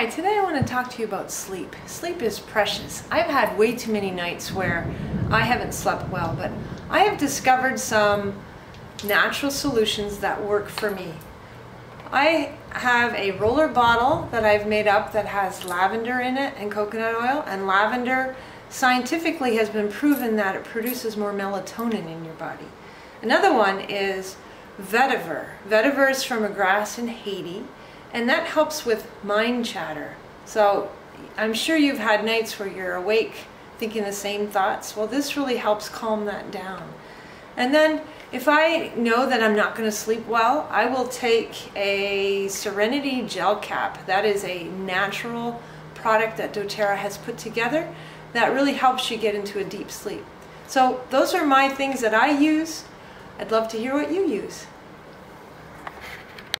Hi, today I want to talk to you about sleep. Sleep is precious. I've had way too many nights where I haven't slept well, but I have discovered some natural solutions that work for me. I have a roller bottle that I've made up that has lavender in it and coconut oil, and lavender scientifically has been proven that it produces more melatonin in your body. Another one is vetiver. Vetiver is from a grass in Haiti and that helps with mind chatter. So I'm sure you've had nights where you're awake thinking the same thoughts. Well, this really helps calm that down. And then if I know that I'm not going to sleep well, I will take a Serenity gel cap. That is a natural product that doTERRA has put together that really helps you get into a deep sleep. So those are my things that I use. I'd love to hear what you use.